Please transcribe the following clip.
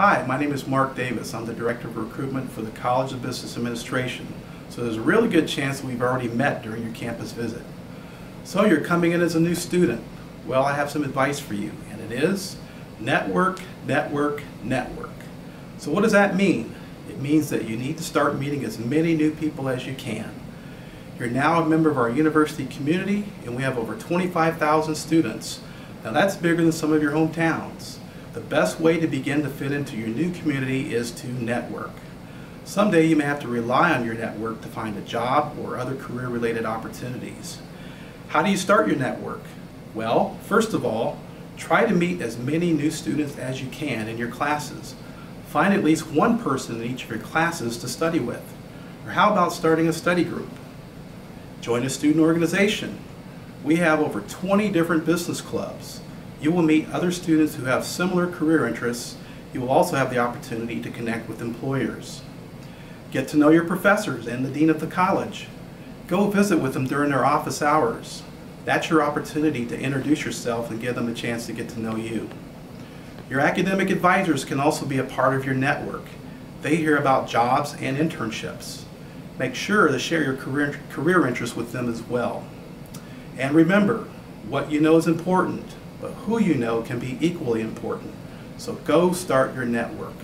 Hi, my name is Mark Davis. I'm the Director of Recruitment for the College of Business Administration. So there's a really good chance that we've already met during your campus visit. So you're coming in as a new student. Well, I have some advice for you, and it is network, network, network. So what does that mean? It means that you need to start meeting as many new people as you can. You're now a member of our university community, and we have over 25,000 students. Now that's bigger than some of your hometowns. The best way to begin to fit into your new community is to network. Someday you may have to rely on your network to find a job or other career-related opportunities. How do you start your network? Well, first of all, try to meet as many new students as you can in your classes. Find at least one person in each of your classes to study with. Or how about starting a study group? Join a student organization. We have over 20 different business clubs. You will meet other students who have similar career interests. You will also have the opportunity to connect with employers. Get to know your professors and the dean of the college. Go visit with them during their office hours. That's your opportunity to introduce yourself and give them a chance to get to know you. Your academic advisors can also be a part of your network. They hear about jobs and internships. Make sure to share your career, career interests with them as well. And remember, what you know is important, but who you know can be equally important. So go start your network.